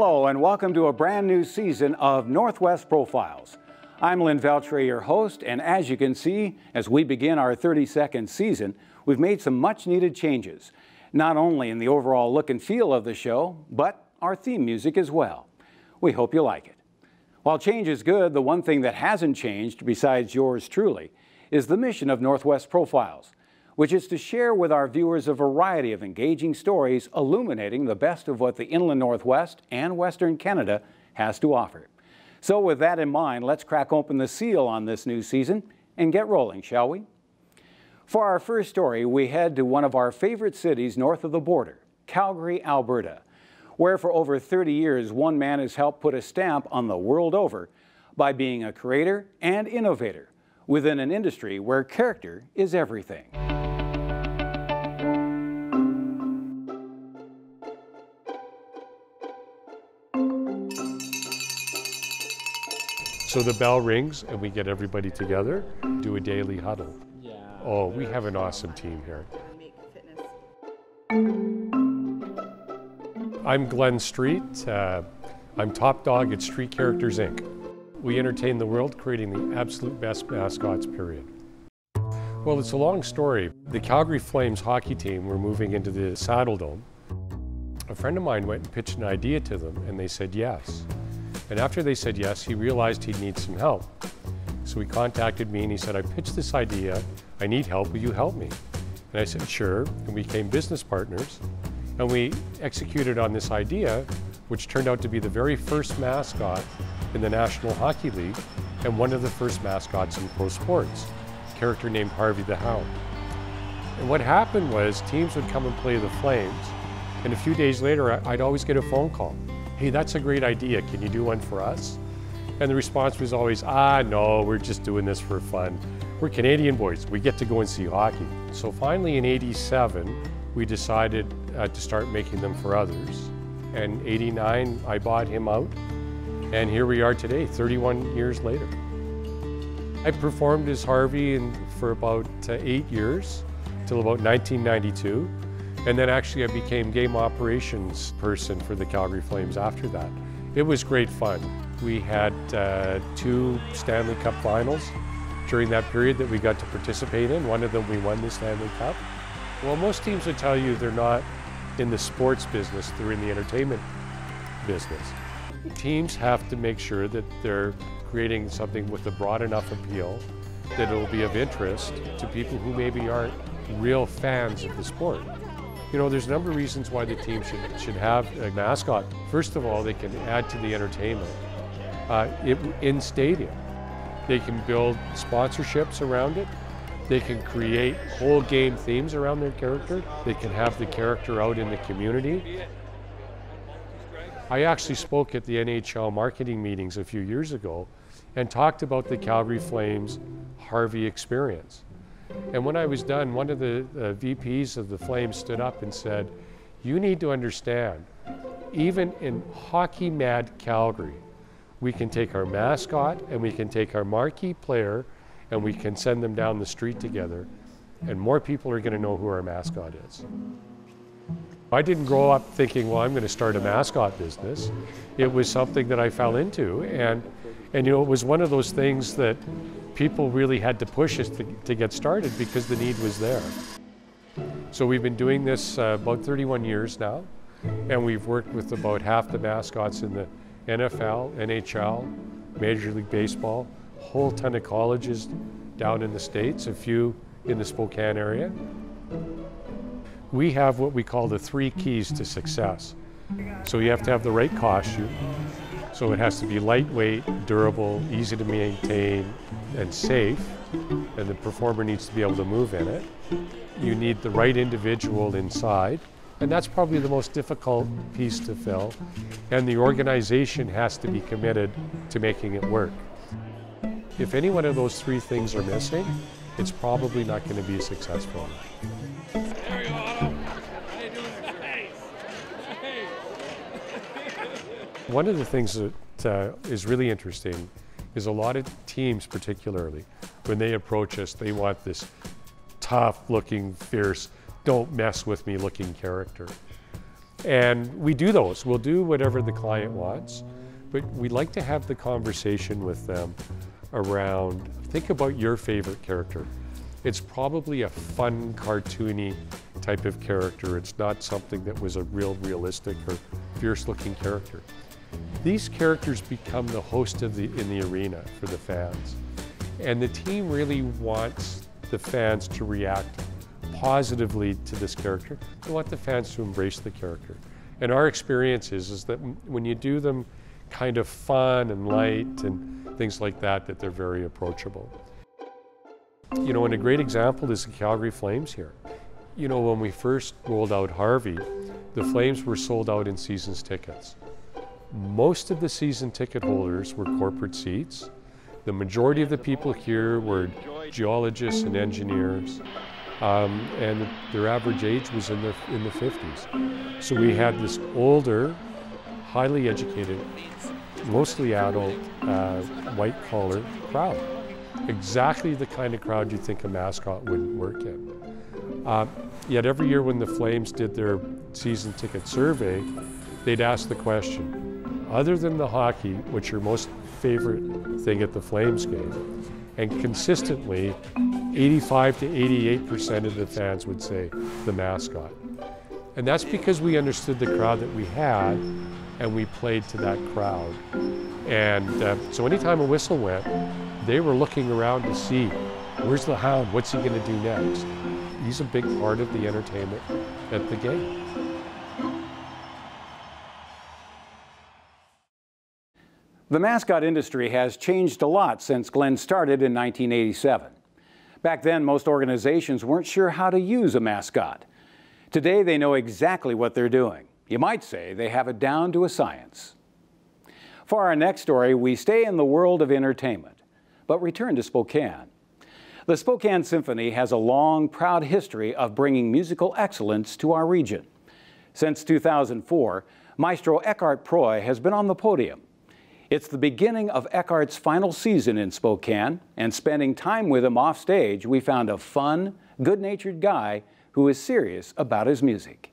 Hello, and welcome to a brand new season of Northwest Profiles. I'm Lynn Veltri, your host, and as you can see, as we begin our 32nd season, we've made some much needed changes, not only in the overall look and feel of the show, but our theme music as well. We hope you like it. While change is good, the one thing that hasn't changed, besides yours truly, is the mission of Northwest Profiles which is to share with our viewers a variety of engaging stories illuminating the best of what the inland Northwest and Western Canada has to offer. So with that in mind, let's crack open the seal on this new season and get rolling, shall we? For our first story, we head to one of our favorite cities north of the border, Calgary, Alberta, where for over 30 years, one man has helped put a stamp on the world over by being a creator and innovator within an industry where character is everything. So the bell rings and we get everybody together, do a daily huddle. Yeah. Oh, we have an awesome team here. I'm Glenn Street. Uh, I'm top dog at Street Characters Inc. We entertain the world creating the absolute best mascots, period. Well, it's a long story. The Calgary Flames hockey team were moving into the Saddledome. A friend of mine went and pitched an idea to them and they said yes. And after they said yes, he realized he'd need some help. So he contacted me and he said, I pitched this idea. I need help. Will you help me? And I said, sure. And we became business partners. And we executed on this idea, which turned out to be the very first mascot in the National Hockey League and one of the first mascots in pro sports, a character named Harvey the Hound. And what happened was teams would come and play the Flames, and a few days later, I'd always get a phone call hey, that's a great idea. Can you do one for us? And the response was always, ah, no, we're just doing this for fun. We're Canadian boys. We get to go and see hockey. So finally in 87, we decided uh, to start making them for others. And 89, I bought him out. And here we are today, 31 years later. I performed as Harvey in, for about uh, eight years, till about 1992. And then actually I became game operations person for the Calgary Flames after that. It was great fun. We had uh, two Stanley Cup finals during that period that we got to participate in. One of them we won the Stanley Cup. Well, most teams would tell you they're not in the sports business, they're in the entertainment business. Teams have to make sure that they're creating something with a broad enough appeal that it will be of interest to people who maybe aren't real fans of the sport. You know, there's a number of reasons why the team should, should have a mascot. First of all, they can add to the entertainment uh, it, in stadium. They can build sponsorships around it. They can create whole game themes around their character. They can have the character out in the community. I actually spoke at the NHL marketing meetings a few years ago and talked about the Calgary Flames Harvey experience. And when I was done, one of the uh, VPs of the Flames stood up and said, You need to understand, even in hockey mad Calgary, we can take our mascot and we can take our marquee player and we can send them down the street together, and more people are going to know who our mascot is. I didn't grow up thinking, well, I'm going to start a mascot business. It was something that I fell into, and and you know, it was one of those things that people really had to push us to, to get started because the need was there. So we've been doing this uh, about 31 years now, and we've worked with about half the mascots in the NFL, NHL, Major League Baseball, a whole ton of colleges down in the States, a few in the Spokane area. We have what we call the three keys to success. So you have to have the right costume, so it has to be lightweight, durable, easy to maintain, and safe, and the performer needs to be able to move in it. You need the right individual inside, and that's probably the most difficult piece to fill. And the organization has to be committed to making it work. If any one of those three things are missing, it's probably not going to be successful. One of the things that uh, is really interesting is a lot of teams, particularly, when they approach us, they want this tough looking, fierce, don't mess with me looking character. And we do those. We'll do whatever the client wants, but we like to have the conversation with them around think about your favorite character. It's probably a fun, cartoony type of character. It's not something that was a real realistic or fierce looking character. These characters become the host of the, in the arena for the fans. And the team really wants the fans to react positively to this character. They want the fans to embrace the character. And our experience is, is that when you do them kind of fun and light and things like that, that they're very approachable. You know, and a great example is the Calgary Flames here. You know, when we first rolled out Harvey, the Flames were sold out in seasons tickets. Most of the season ticket holders were corporate seats. The majority of the people here were geologists and engineers, um, and their average age was in the, in the 50s. So we had this older, highly educated, mostly adult, uh, white collar crowd. Exactly the kind of crowd you think a mascot would work in. Uh, yet every year when the Flames did their season ticket survey, they'd ask the question, other than the hockey, what's your most favorite thing at the Flames game? And consistently, 85 to 88% of the fans would say the mascot. And that's because we understood the crowd that we had and we played to that crowd. And uh, so anytime a whistle went, they were looking around to see where's the hound? What's he going to do next? He's a big part of the entertainment at the game. The mascot industry has changed a lot since Glenn started in 1987. Back then, most organizations weren't sure how to use a mascot. Today, they know exactly what they're doing. You might say they have it down to a science. For our next story, we stay in the world of entertainment, but return to Spokane. The Spokane Symphony has a long, proud history of bringing musical excellence to our region. Since 2004, Maestro Eckart Preu has been on the podium. It's the beginning of Eckart's final season in Spokane, and spending time with him offstage, we found a fun, good natured guy who is serious about his music.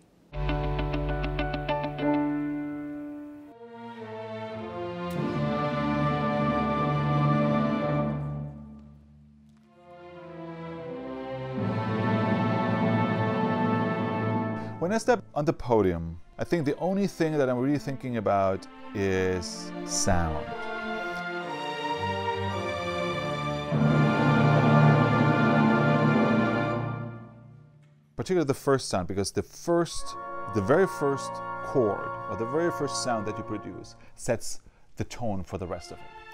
When I step on the podium, I think the only thing that I'm really thinking about is sound. Particularly the first sound, because the first, the very first chord or the very first sound that you produce sets the tone for the rest of it.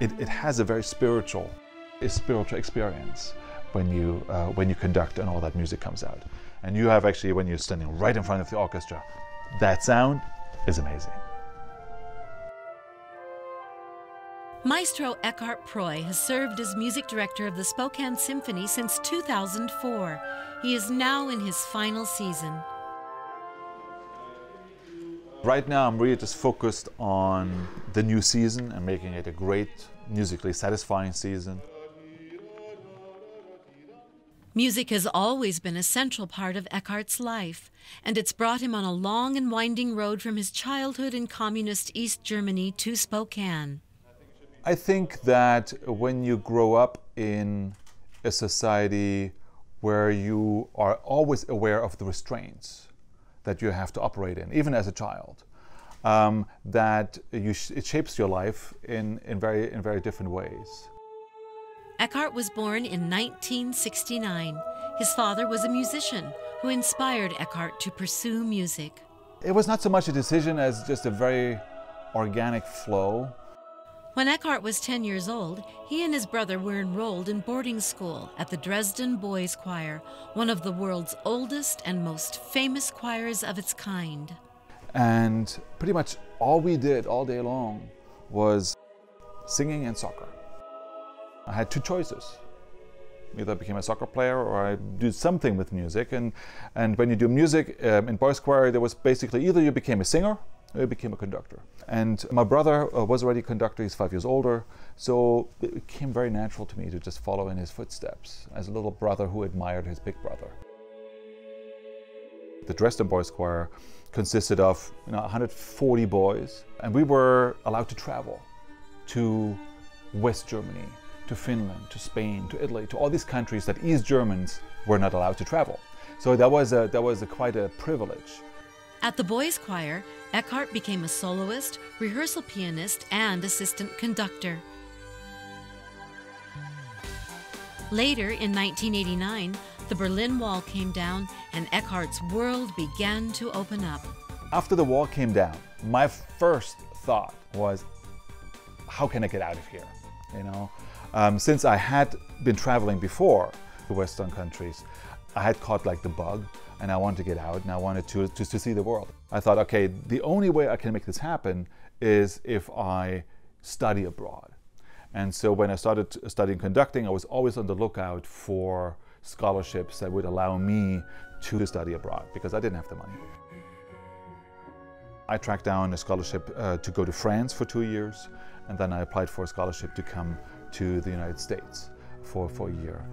It, it has a very spiritual, a spiritual experience when you uh, when you conduct and all that music comes out. And you have actually when you're standing right in front of the orchestra, that sound is amazing. Maestro Eckart Preu has served as music director of the Spokane Symphony since 2004. He is now in his final season. Right now, I'm really just focused on the new season and making it a great, musically satisfying season. Music has always been a central part of Eckart's life, and it's brought him on a long and winding road from his childhood in communist East Germany to Spokane. I think that when you grow up in a society where you are always aware of the restraints, that you have to operate in, even as a child. Um, that sh it shapes your life in, in, very, in very different ways. Eckart was born in 1969. His father was a musician who inspired Eckart to pursue music. It was not so much a decision as just a very organic flow. When Eckart was 10 years old, he and his brother were enrolled in boarding school at the Dresden Boys Choir, one of the world's oldest and most famous choirs of its kind. And pretty much all we did all day long was singing and soccer. I had two choices. Either I became a soccer player or I did something with music. And, and when you do music um, in boys choir, there was basically either you became a singer I became a conductor. And my brother uh, was already a conductor, he's five years older, so it became very natural to me to just follow in his footsteps as a little brother who admired his big brother. The Dresden Boys Choir consisted of you know, 140 boys, and we were allowed to travel to West Germany, to Finland, to Spain, to Italy, to all these countries that East Germans were not allowed to travel. So that was, a, that was a, quite a privilege. At the boys' choir, Eckart became a soloist, rehearsal pianist, and assistant conductor. Later, in 1989, the Berlin Wall came down and Eckart's world began to open up. After the wall came down, my first thought was, how can I get out of here? You know, um, since I had been traveling before the Western countries, I had caught like the bug and I wanted to get out and I wanted to, to, to see the world. I thought, okay, the only way I can make this happen is if I study abroad. And so when I started studying conducting, I was always on the lookout for scholarships that would allow me to study abroad because I didn't have the money. I tracked down a scholarship uh, to go to France for two years, and then I applied for a scholarship to come to the United States for, for a year.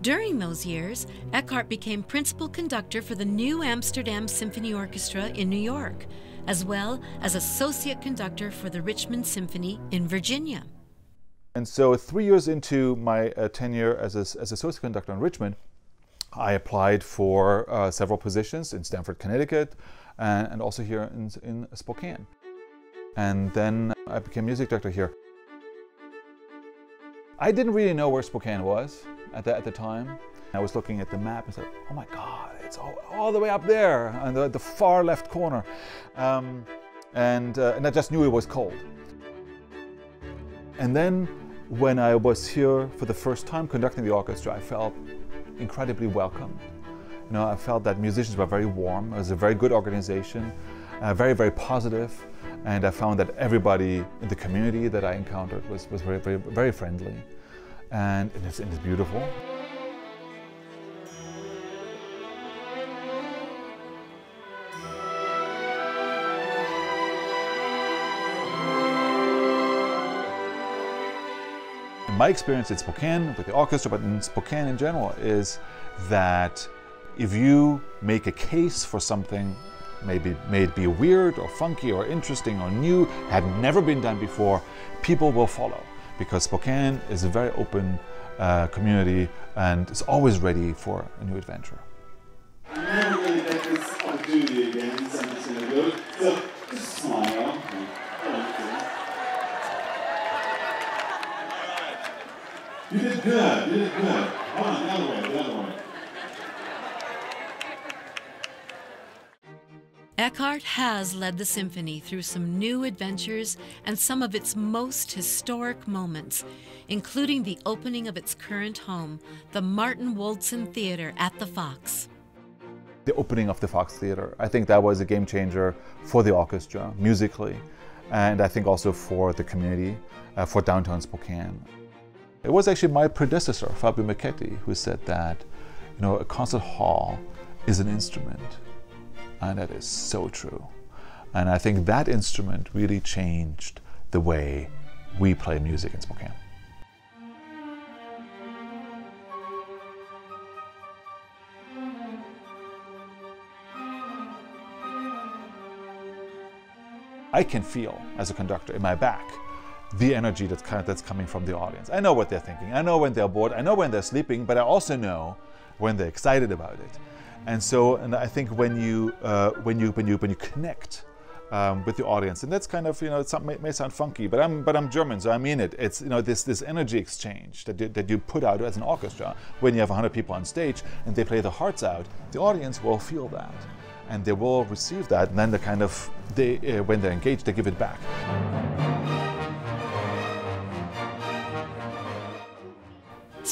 During those years, Eckart became principal conductor for the New Amsterdam Symphony Orchestra in New York, as well as associate conductor for the Richmond Symphony in Virginia. And so, three years into my uh, tenure as, a, as associate conductor in Richmond, I applied for uh, several positions in Stamford, Connecticut, and, and also here in, in Spokane. And then I became music director here. I didn't really know where Spokane was at the, at the time. I was looking at the map and said, oh my God, it's all, all the way up there on the, the far left corner. Um, and, uh, and I just knew it was cold. And then when I was here for the first time conducting the orchestra, I felt incredibly welcome. You know, I felt that musicians were very warm. It was a very good organization, uh, very, very positive, and I found that everybody in the community that I encountered was, was very, very, very friendly and it's, it's beautiful. In my experience in Spokane with the orchestra, but in Spokane in general, is that if you make a case for something, maybe may it be weird or funky or interesting or new, had never been done before, people will follow because Spokane is a very open uh, community and is always ready for a new adventure. I really get this opportunity again. So just smile. You did good. You did good. Hold on, the other way, the other way. Eckart has led the symphony through some new adventures and some of its most historic moments, including the opening of its current home, the Martin Woldson Theater at the Fox. The opening of the Fox Theater, I think that was a game changer for the orchestra, musically, and I think also for the community, uh, for downtown Spokane. It was actually my predecessor, Fabio Mechetti, who said that, you know, a concert hall is an instrument and that is so true. And I think that instrument really changed the way we play music in Spokane. I can feel as a conductor in my back the energy that's, kind of, that's coming from the audience. I know what they're thinking. I know when they're bored. I know when they're sleeping, but I also know when they're excited about it. And so, and I think when you uh, when you when you when you connect um, with the audience, and that's kind of you know it may, may, sound funky, but I'm but I'm German, so I mean it. It's you know this this energy exchange that you, that you put out as an orchestra when you have 100 people on stage and they play their hearts out. The audience will feel that, and they will receive that, and then the kind of they uh, when they're engaged, they give it back.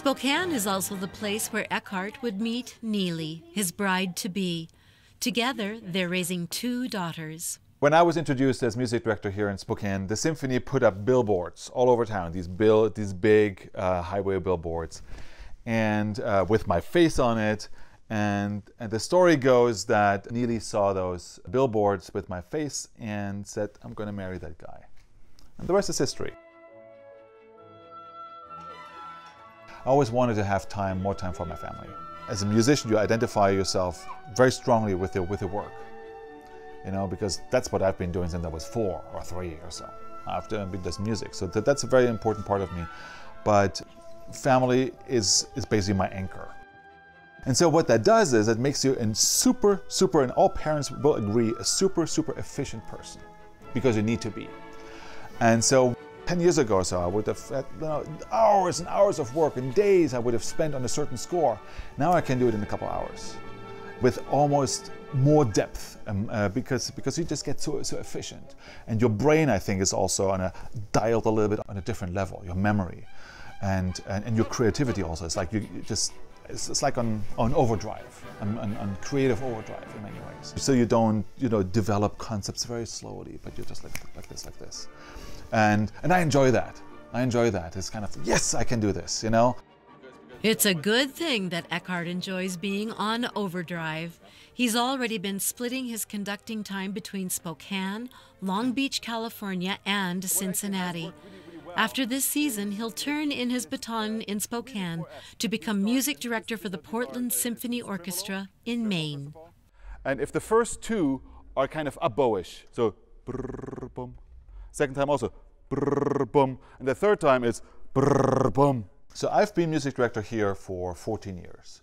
Spokane is also the place where Eckart would meet Neely, his bride to be. Together, they're raising two daughters. When I was introduced as music director here in Spokane, the symphony put up billboards all over town, these, bill, these big uh, highway billboards, and uh, with my face on it. And, and the story goes that Neely saw those billboards with my face and said, I'm going to marry that guy. And the rest is history. I always wanted to have time, more time for my family. As a musician, you identify yourself very strongly with your, with your work. You know, because that's what I've been doing since I was four or three or so. I've been doing music, so that, that's a very important part of me. But family is, is basically my anchor. And so what that does is it makes you a super, super, and all parents will agree, a super, super efficient person because you need to be. And so 10 years ago or so, I would have had you know, hours and hours of work and days I would have spent on a certain score. Now I can do it in a couple hours with almost more depth um, uh, because, because you just get so, so efficient. And your brain, I think, is also on a dialed a little bit on a different level, your memory and, and, and your creativity also. It's like you, you just, it's, it's, like on, on overdrive, on, on, on, creative overdrive in many ways. So you don't, you know, develop concepts very slowly, but you're just like, like this, like this. And, and I enjoy that. I enjoy that. It's kind of, yes, I can do this, you know? It's a good thing that Eckart enjoys being on overdrive. He's already been splitting his conducting time between Spokane, Long Beach, California, and Cincinnati. After this season, he'll turn in his baton in Spokane to become music director for the Portland Symphony Orchestra in Maine. And if the first two are kind of abowish, so brrr, boom. Second time also brrr, boom. And the third time is brrr, boom. So I've been music director here for 14 years.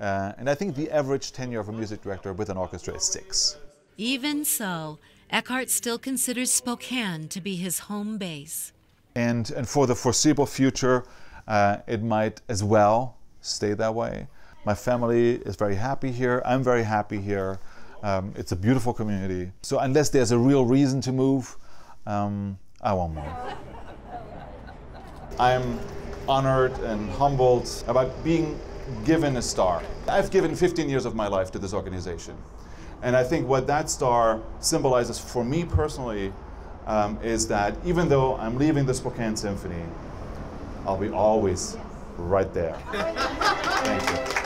Uh, and I think the average tenure of a music director with an orchestra is six. Even so, Eckart still considers Spokane to be his home base. And, and for the foreseeable future, uh, it might as well stay that way. My family is very happy here. I'm very happy here. Um, it's a beautiful community. So unless there's a real reason to move, um, I won't move. I'm honored and humbled about being given a star. I've given 15 years of my life to this organization. And I think what that star symbolizes for me personally um, is that even though I'm leaving the Spokane Symphony, I'll be always right there. Thank you.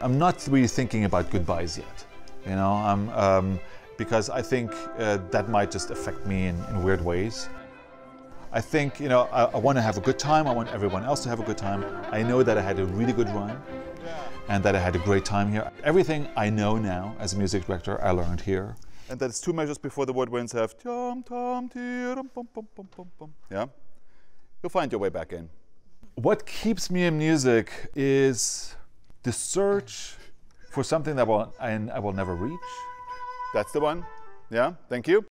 I'm not really thinking about goodbyes yet, you know, um, because I think uh, that might just affect me in, in weird ways. I think, you know, I, I want to have a good time. I want everyone else to have a good time. I know that I had a really good run and that I had a great time here. Everything I know now as a music director, I learned here. And that's two measures before the woodwinds have tom tom bum bum bum bum bum. Yeah, you'll find your way back in. What keeps me in music is the search for something that will, I, I will never reach. That's the one. Yeah, thank you.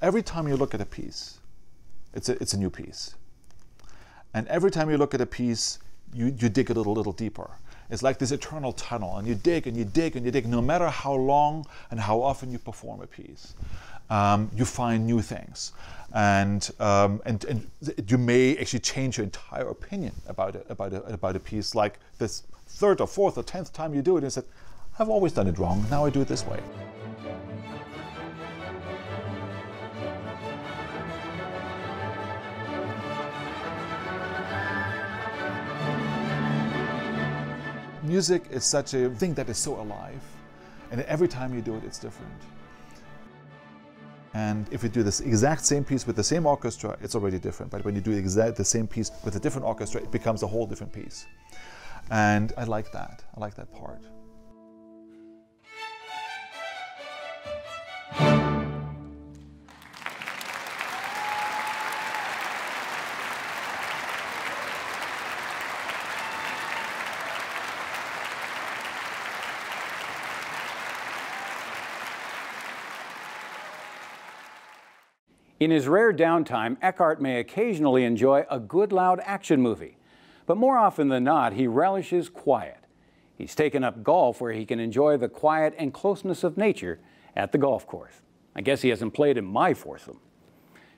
Every time you look at a piece, it's a, it's a new piece. And every time you look at a piece, you, you dig a little, little deeper. It's like this eternal tunnel, and you dig and you dig and you dig. No matter how long and how often you perform a piece, um, you find new things, and, um, and and you may actually change your entire opinion about it, about a, about a piece. Like this third or fourth or tenth time you do it, and you said, "I've always done it wrong. Now I do it this way." music is such a thing that is so alive. And every time you do it, it's different. And if you do this exact same piece with the same orchestra, it's already different. But when you do exact the same piece with a different orchestra, it becomes a whole different piece. And I like that. I like that part. In his rare downtime, Eckart may occasionally enjoy a good loud action movie, but more often than not, he relishes quiet. He's taken up golf where he can enjoy the quiet and closeness of nature at the golf course. I guess he hasn't played in my foursome.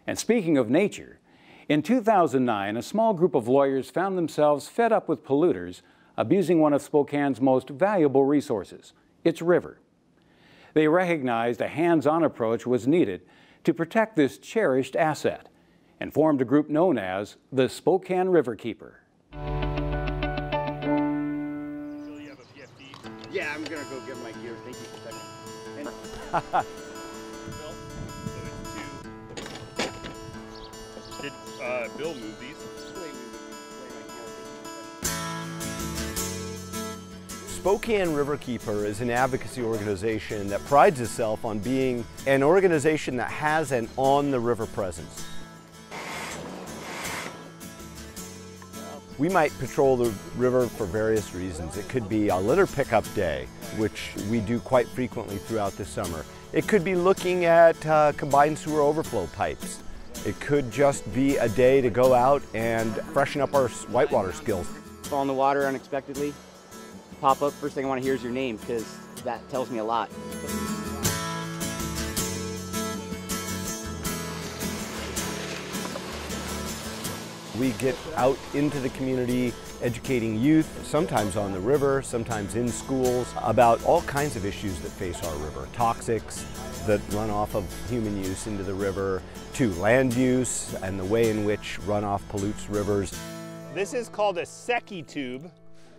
And speaking of nature, in 2009, a small group of lawyers found themselves fed up with polluters abusing one of Spokane's most valuable resources, its river. They recognized a hands-on approach was needed to protect this cherished asset and formed a group known as the Spokane Riverkeeper. Yeah, I'm gonna go get my gear. Thank you for. Did uh, Bill move these? Spokane Riverkeeper is an advocacy organization that prides itself on being an organization that has an on-the-river presence. We might patrol the river for various reasons. It could be a litter pickup day, which we do quite frequently throughout the summer. It could be looking at uh, combined sewer overflow pipes. It could just be a day to go out and freshen up our whitewater skills. Fall in the water unexpectedly, pop up, first thing I want to hear is your name because that tells me a lot. We get out into the community educating youth, sometimes on the river, sometimes in schools, about all kinds of issues that face our river. Toxics that run off of human use into the river, to land use and the way in which runoff pollutes rivers. This is called a Secchi tube,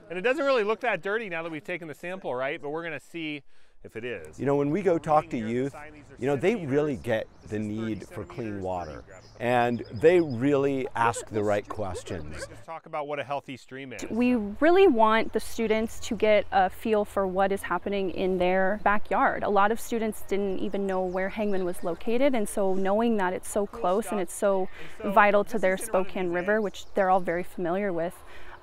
and it doesn't really look that dirty now that we've taken the sample, right? But we're gonna see if it is. You know, when we go talk to youth, you know, they really get the need for clean water. And they really ask the right questions. Let's talk about what a healthy stream is. We really want the students to get a feel for what is happening in their backyard. A lot of students didn't even know where Hangman was located, and so knowing that it's so close and it's so vital to their Spokane River, which they're all very familiar with,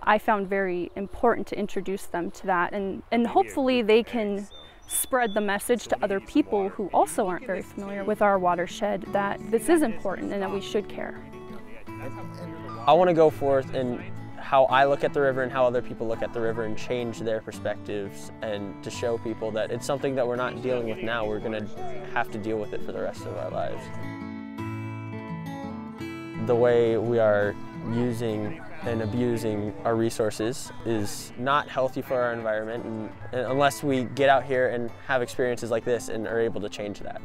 I found very important to introduce them to that. And, and hopefully they can spread the message to other people who also aren't very familiar with our watershed that this is important and that we should care. I want to go forth and how I look at the river and how other people look at the river and change their perspectives and to show people that it's something that we're not dealing with now, we're going to have to deal with it for the rest of our lives. The way we are using and abusing our resources is not healthy for our environment and, and unless we get out here and have experiences like this and are able to change that.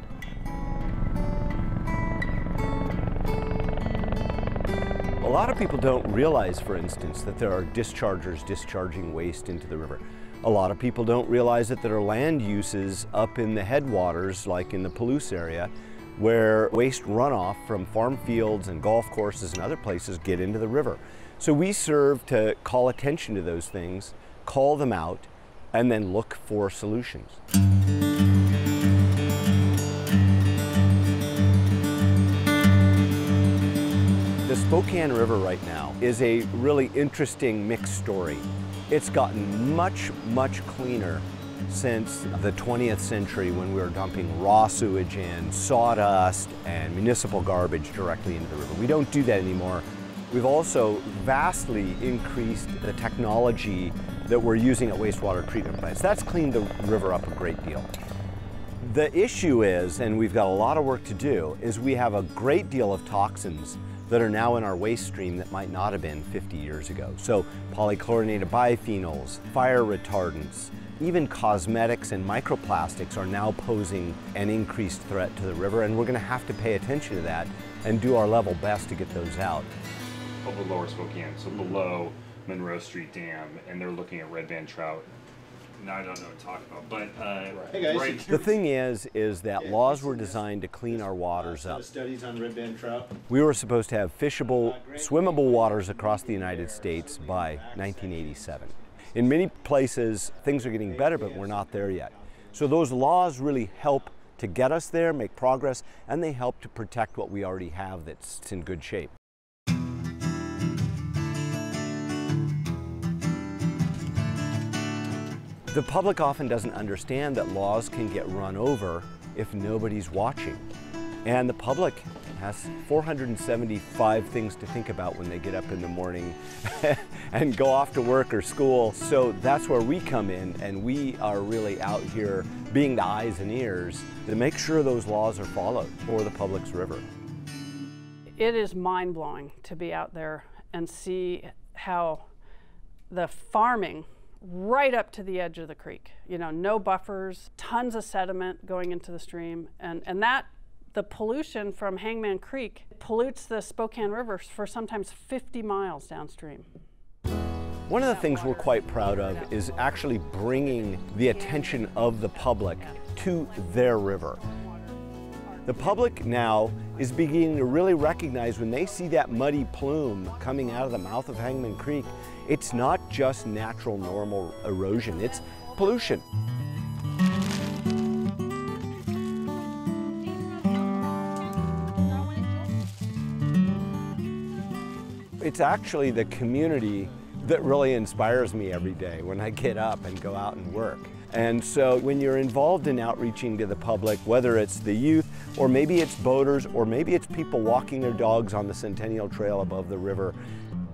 A lot of people don't realize, for instance, that there are dischargers discharging waste into the river. A lot of people don't realize that there are land uses up in the headwaters, like in the Palouse area, where waste runoff from farm fields and golf courses and other places get into the river. So we serve to call attention to those things, call them out, and then look for solutions. The Spokane River right now is a really interesting mixed story. It's gotten much, much cleaner since the 20th century when we were dumping raw sewage in, sawdust, and municipal garbage directly into the river. We don't do that anymore. We've also vastly increased the technology that we're using at wastewater treatment plants. That's cleaned the river up a great deal. The issue is, and we've got a lot of work to do, is we have a great deal of toxins that are now in our waste stream that might not have been 50 years ago. So polychlorinated biphenyls, fire retardants, even cosmetics and microplastics are now posing an increased threat to the river and we're going to have to pay attention to that and do our level best to get those out. Over Lower Spokane, so below Monroe Street Dam, and they're looking at red band trout. Now I don't know what to talk about, but uh, Hey guys, right The thing is, is that laws were designed to clean our waters up. studies on red band trout. We were supposed to have fishable, swimmable waters across the United States by 1987. In many places, things are getting better, but we're not there yet. So those laws really help to get us there, make progress, and they help to protect what we already have that's in good shape. The public often doesn't understand that laws can get run over if nobody's watching. And the public has 475 things to think about when they get up in the morning and go off to work or school. So that's where we come in and we are really out here being the eyes and ears to make sure those laws are followed for the public's river. It is mind blowing to be out there and see how the farming right up to the edge of the creek. You know, no buffers, tons of sediment going into the stream, and, and that the pollution from Hangman Creek pollutes the Spokane River for sometimes 50 miles downstream. One of the things we're quite proud of is actually bringing the attention of the public to their river. The public now is beginning to really recognize when they see that muddy plume coming out of the mouth of Hangman Creek, it's not just natural normal erosion, it's pollution. It's actually the community that really inspires me every day when I get up and go out and work. And so when you're involved in outreaching to the public, whether it's the youth, or maybe it's boaters, or maybe it's people walking their dogs on the Centennial Trail above the river,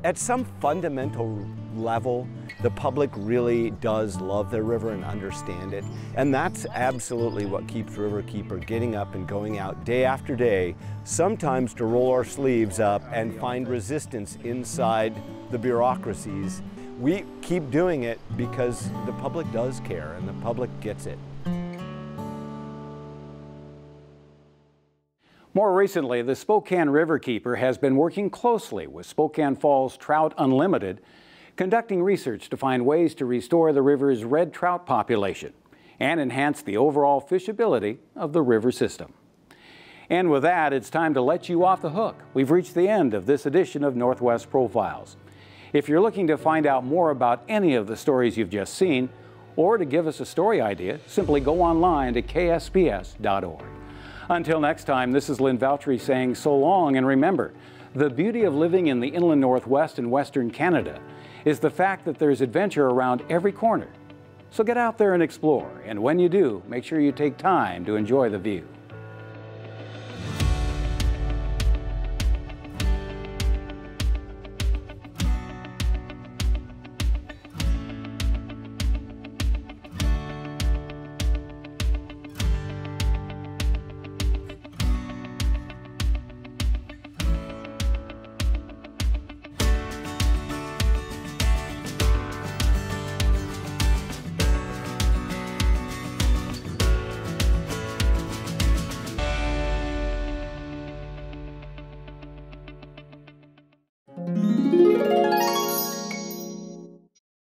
at some fundamental level, the public really does love their river and understand it. And that's absolutely what keeps Riverkeeper getting up and going out day after day, sometimes to roll our sleeves up and find resistance inside the bureaucracies we keep doing it because the public does care and the public gets it. More recently, the Spokane Riverkeeper has been working closely with Spokane Falls Trout Unlimited, conducting research to find ways to restore the river's red trout population and enhance the overall fishability of the river system. And with that, it's time to let you off the hook. We've reached the end of this edition of Northwest Profiles. If you're looking to find out more about any of the stories you've just seen, or to give us a story idea, simply go online to ksps.org. Until next time, this is Lynn Veltri saying so long, and remember, the beauty of living in the inland Northwest and Western Canada is the fact that there's adventure around every corner. So get out there and explore, and when you do, make sure you take time to enjoy the view.